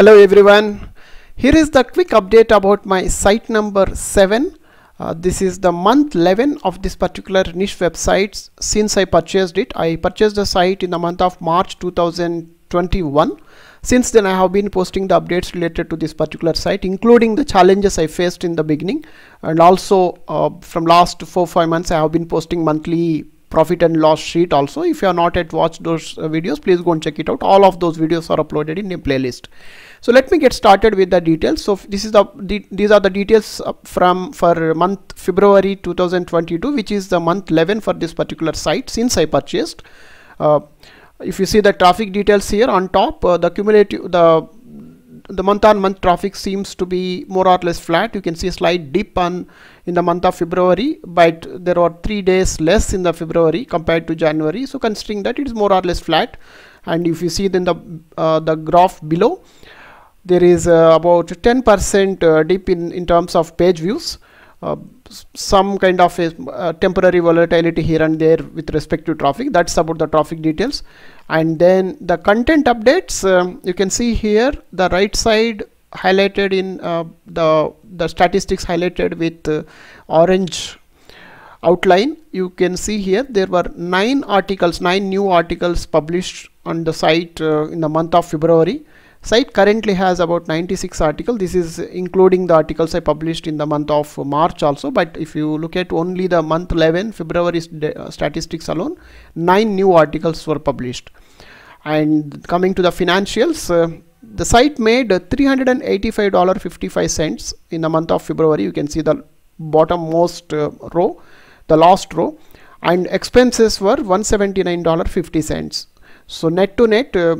Hello everyone. Here is the quick update about my site number 7. Uh, this is the month 11 of this particular niche website since I purchased it. I purchased the site in the month of March 2021. Since then I have been posting the updates related to this particular site including the challenges I faced in the beginning and also uh, from last 4-5 months I have been posting monthly profit and loss sheet also. If you are not yet watched those uh, videos please go and check it out. All of those videos are uploaded in a playlist. So let me get started with the details. So this is the, the these are the details uh, from for month february 2022 which is the month 11 for this particular site since i purchased. Uh, if you see the traffic details here on top uh, the cumulative the the month on month traffic seems to be more or less flat. You can see a slight dip on in the month of February but there are three days less in the February compared to January. So considering that it is more or less flat. And if you see then the uh, the graph below there is uh, about 10% uh, dip in in terms of page views uh, some kind of a, uh, temporary volatility here and there with respect to traffic. That's about the traffic details. And then the content updates um, you can see here the right side highlighted in uh, the the statistics highlighted with uh, orange outline. You can see here there were nine articles nine new articles published on the site uh, in the month of February site currently has about 96 articles this is including the articles I published in the month of March also. But if you look at only the month 11 February uh, statistics alone nine new articles were published. And coming to the financials uh, the site made $385.55 in the month of February. You can see the bottom most uh, row the last row. And expenses were $179.50 so net to net uh,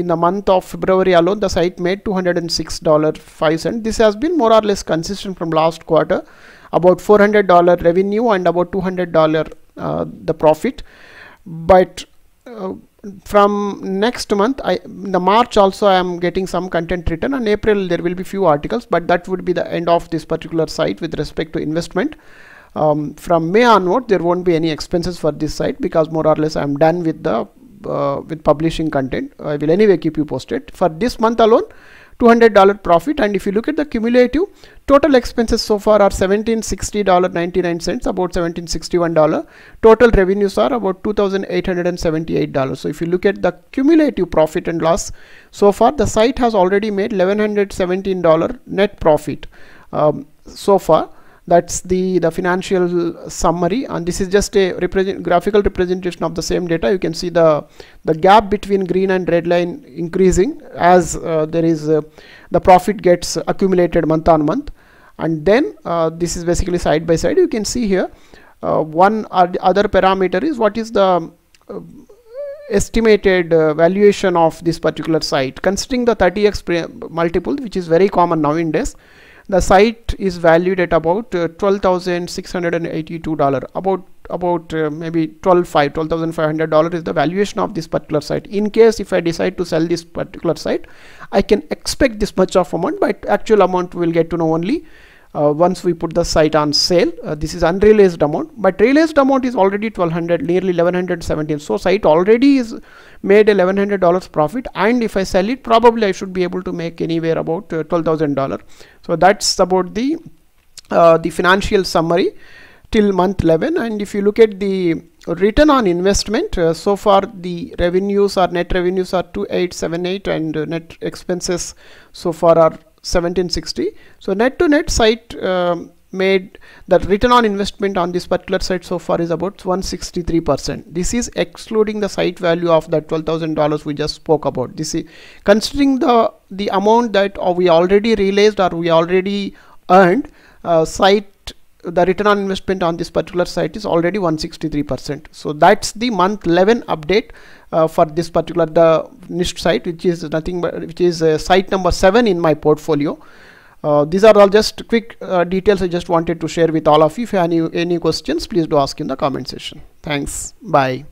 in the month of February alone the site made $206.05 this has been more or less consistent from last quarter about $400 revenue and about $200 uh, the profit. But uh, from next month I the March also I am getting some content written. And April there will be few articles but that would be the end of this particular site with respect to investment. Um, from May onward there won't be any expenses for this site because more or less I am done with the uh, with publishing content. I will anyway keep you posted. For this month alone $200 profit. And if you look at the cumulative total expenses so far are $1760.99 about $1761 total revenues are about $2878 so if you look at the cumulative profit and loss so far the site has already made $1117 net profit. Um, so far that's the the financial summary. And this is just a represent graphical representation of the same data. You can see the the gap between green and red line increasing as uh, there is uh, the profit gets accumulated month on month. And then uh, this is basically side by side. You can see here uh, one other parameter is what is the uh, estimated uh, valuation of this particular site. Considering the 30x multiple which is very common nowadays the site is valued at about uh, $12,682 about about uh, maybe 12 12500 dollars is the valuation of this particular site. In case if i decide to sell this particular site i can expect this much of amount but actual amount we will get to know only uh, once we put the site on sale uh, this is unrealized amount but realized amount is already 1200 nearly 1117 so site already is made 1100 dollars profit and if I sell it probably I should be able to make anywhere about uh, $12,000 so that's about the uh, the financial summary till month 11 and if you look at the return on investment uh, so far the revenues or net revenues are 2878 and uh, net expenses so far are 1760 so net to net site um, made the return on investment on this particular site so far is about 163 percent. This is excluding the site value of that $12,000 we just spoke about. This is considering the the amount that uh, we already realized or we already earned uh, site the return on investment on this particular site is already 163 percent. So that's the month 11 update uh, for this particular the niche site which is nothing but which is uh, site number 7 in my portfolio. Uh, these are all just quick uh, details I just wanted to share with all of you. If you have any, any questions please do ask in the comment section. Thanks. Bye